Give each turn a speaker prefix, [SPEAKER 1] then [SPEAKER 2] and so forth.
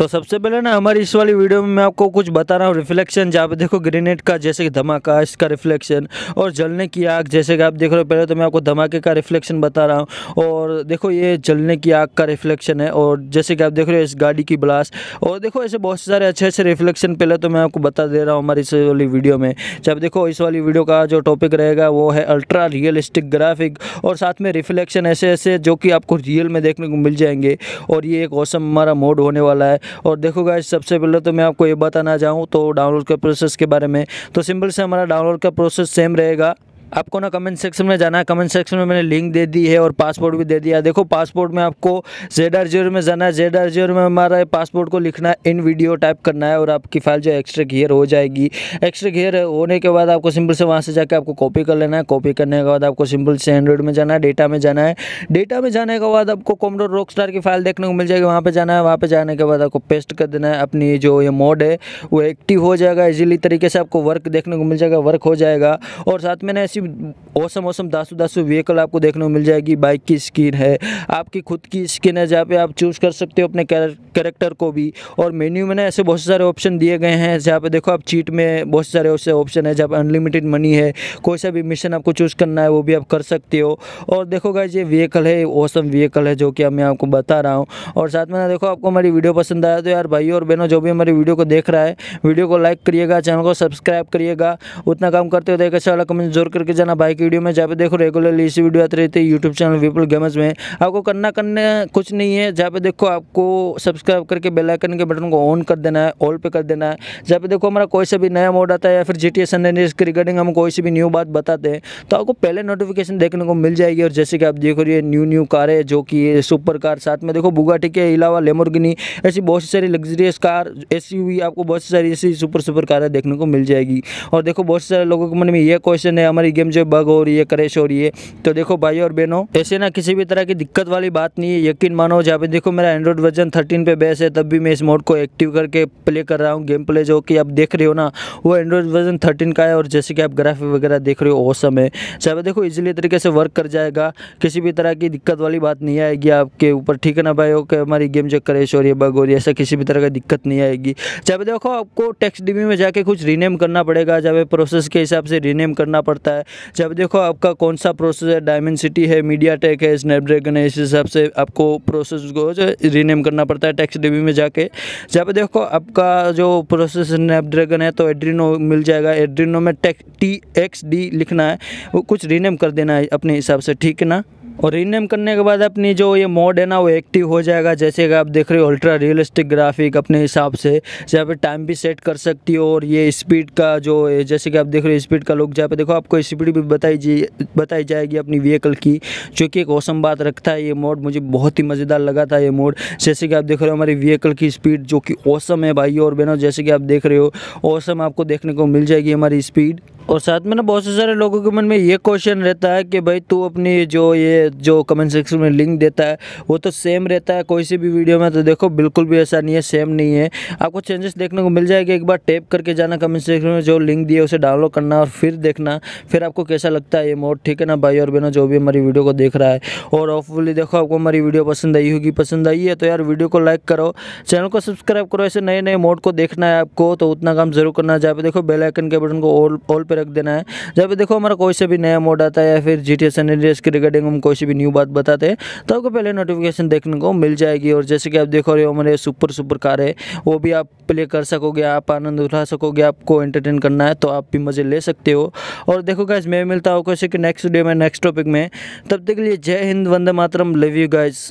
[SPEAKER 1] तो सबसे पहले ना, हमारी इस वाली वीडियो में मैं आपको कुछ बता रहा हूँ रिफ्लेक्शन जहाँ पे देखो ग्रेनेड का, जैसे कि धमाका, इसका रिफ्लेक्शन और जलने की आग, जैसे कि आप देख रहे हो, पहले तो मैं आपको धमाके का रिफ्लेक्शन बता रहा हूँ और देखो ये जलने की आग का रिफ्लेक्शन है और जैसे कि आप देख रहे हो इस गाड़ी की ब्लास्ट और देखो ऐसे बहुत सारे अच्छे अच्छे रिफ्लेक्शन पहले तो मैं आपको बता दे रहा हूँ हमारी इस वाली वीडियो में। जब देखो इस वाली वीडियो का जो टॉपिक रहेगा, वो है अल्ट्रा रियलिस्टिक ग्राफिक और साथ में रिफ्लेक्शन ऐसे ऐसे जो कि आपको रियल में देखने को मिल जाएँगे और ये एक औसम हमारा मोड होने वाला है। और देखो गाइस सबसे पहले तो मैं आपको ये बताना चाहूँ तो डाउनलोड के प्रोसेस के बारे में। तो सिंपल से हमारा डाउनलोड का प्रोसेस सेम रहेगा। आपको ना कमेंट सेक्शन में जाना है। कमेंट सेक्शन में मैंने लिंक दे दी है और पासपोर्ट भी दे दिया देखो पासपोर्ट में आपको जेड आर ज़ीरो में जाना है। जेड आर ज़ीरो में हमारा पासपोर्ट को लिखना है इन वीडियो टाइप करना है और आपकी फ़ाइल जो एक्स्ट्रा गियर हो जाएगी। एक्स्ट्रा गियर होने के बाद आपको सिंपल से वहाँ से जाकर आपको कॉपी कर लेना है। कॉपी करने के बाद आपको सिंपल से एंड्रॉइड में जाना है डेटा में जाना है। डेटा में जाने के बाद आपको कॉमडोर रॉक स्टार की फ़ाइल देखने को मिल जाएगी। वहाँ पर जाना है। वहाँ पर जाने के बाद आपको पेस्ट कर देना है। अपनी जो ये मोड है, वो एक्टिव हो जाएगा। इजीली तरीके से आपको वर्क देखने को मिल जाएगा। वर्क हो जाएगा। और साथ में ना ऐसी औसम मौसम दासु दासु व्हीकल आपको देखने को मिल जाएगी। बाइक की स्किन है, आपकी खुद की स्किन है, जहाँ पे आप चूज़ कर सकते हो अपने कैरेक्टर को भी। और मेन्यू में ना ऐसे बहुत सारे ऑप्शन दिए गए हैं, जहाँ पे देखो आप चीट में बहुत सारे ऐसे ऑप्शन है, जहाँ पे अनलिमिटेड मनी है। कोई सा भी मिशन आपको चूज़ करना है, वो भी आप कर सकते हो। और देखो गाइज़ ये व्हीकल है औसम व्हीकल है, जो कि मैं आपको बता रहा हूँ। और साथ में ना देखो, आपको हमारी वीडियो पसंद आया तो यार भाई और बहनों, जो भी हमारी वीडियो को देख रहा है वीडियो को लाइक करिएगा चैनल को सब्सक्राइब करिएगा। उतना काम करते हो देख अच्छा वाला कमेंट ज़रूर करके जाना बाइक वीडियो में, जहाँ पे देखो रेगुलरली इसी वीडियो आती रहती है यूट्यूब चैनल विपुल गेमर्स में। आपको करना करने कुछ नहीं है, जहाँ पे देखो आपको सब्सक्राइब करके बेल आइकन के बटन को ऑन कर देना है ऑल पे कर देना है। जहाँ पे देखो हमारा कोई सा भी नया मोड आता है या फिर जी टी एस के रिगार्डिंग हम कोई सी भी न्यू बात बताते हैं तो आपको पहले नोटिफिकेशन देखने को मिल जाएगी। और जैसे कि आप देख है न्यू न्यू कार है, जो कि सुपर कार साथ में देखो बुगाटी के अलावा लेमोरगिनी ऐसी बहुत सारी लग्जरियस कार एस आपको बहुत सारी ऐसी सुपर सुपर कारें देखने को मिल जाएगी। और देखो बहुत सारे लोगों के मन में ये क्वेश्चन है, हमारी गेम जो बग हो रही है क्रेश हो रही है तो देखो भाई और बहनों, ऐसे ना किसी भी तरह की दिक्कत वाली बात नहीं है, यकीन मानो जहाँ पे देखो मेरा एंड्रॉइड वर्जन थर्टीन पे बेस है, तब भी मैं इस मोड को एक्टिव करके प्ले कर रहा हूँ गेम प्ले जो कि आप देख रहे हो ना, वो एंड्रॉइड वर्जन थर्टीन का है और जैसे कि आप ग्राफिक वगैरह देख रहे हो औसम है। जहाँ पे देखो इजिली तरीके से वर्क कर जाएगा, किसी भी तरह की दिक्कत वाली बात नहीं आएगी आपके ऊपर, ठीक है ना भाई? ओके, हमारी गेम जो क्रेश हो रही है बग हो रही है, ऐसा किसी भी तरह की दिक्कत नहीं आएगी। पे देखो आपको टेक्स्ट डीबी में जाके कुछ रीनेम करना पड़ेगा जब प्रोसेस के हिसाब से रीनेम करना पड़ता है जब देखो आपका कौन सा प्रोसेस है? डायमंड सिटी है मीडिया टेक है स्नैपड्रैगन है, इस हिसाब से आपको प्रोसेस को जो रीनेम करना पड़ता है टैक्स डीबी में जाके। जब देखो आपका जो प्रोसेस स्नैपड्रैगन है तो एड्रीनो मिल जाएगा। एड्रीनो में टेक टी एक्स डी लिखना है। वो कुछ रीनेम कर देना है अपने हिसाब से, ठीक है ना? और रीनेम करने के बाद अपनी जो ये मोड है ना, वो एक्टिव हो जाएगा। जैसे कि आप देख रहे हो अल्ट्रा रियलिस्टिक ग्राफिक अपने हिसाब से, जहाँ पे टाइम भी सेट कर सकती हो और ये स्पीड का जो, जैसे कि आप देख रहे हो स्पीड का लोग जहाँ पे देखो, आपको स्पीड भी बताई जी, बताई जाएगी अपनी व्हीकल की, जो कि एक औसम बात रखता है ये मोड मुझे बहुत ही मज़ेदार लगा था ये मोड जैसे कि आप देख रहे हो, हमारी व्हीकल की स्पीड जो कि औसम है भाई, और बहनों, जैसे कि आप देख रहे हो औसम आपको देखने को मिल जाएगी हमारी स्पीड और साथ में ना बहुत से सारे लोगों के मन में ये क्वेश्चन रहता है कि भाई तू अपनी जो ये, जो कमेंट सेक्शन में लिंक देता है, वो तो सेम रहता है। कोई सी भी वीडियो में तो देखो, बिल्कुल भी ऐसा नहीं है सेम नहीं है। आपको चेंजेस देखने को मिल जाएगा। एक बार टेप करके जाना कमेंट सेक्शन में, जो लिंक दिए उसे डाउनलोड करना और फिर देखना। फिर आपको कैसा लगता है ये मोड ठीक है ना भाई और बहनों, जो भी हमारी वीडियो को देख रहा है। और ऑफली देखो, आपको हमारी वीडियो पसंद आई होगी, पसंद आई है तो यार वीडियो को लाइक करो। चैनल को सब्सक्राइब करो। ऐसे नए नए मोड को देखना है आपको तो उतना काम ज़रूर करना जहाँ पे देखो बेलाइकन के बटन को ऑल ऑल पे रख देना है। जब भी देखो हमारा कोई से भी नया मोड आता है या फिर जी टी एस के रिगार्डिंग हम कोई सी भी न्यू बात बताते हैं तो आपको पहले नोटिफिकेशन देखने को मिल जाएगी। और जैसे कि आप देखो रहे हो, हमारे सुपर सुपर कार है, वो भी आप प्ले कर सकोगे, आप आनंद उठा सकोगे, आपको एंटरटेन करना है तो आप भी मज़े ले सकते हो। और देखो गाइज़ मैं मिलता हूँ कैसे कि नेक्स्ट डे में नेक्स्ट टॉपिक में। तब तक के लिए जय हिंद, वंदे मातरम लव यू गाइज़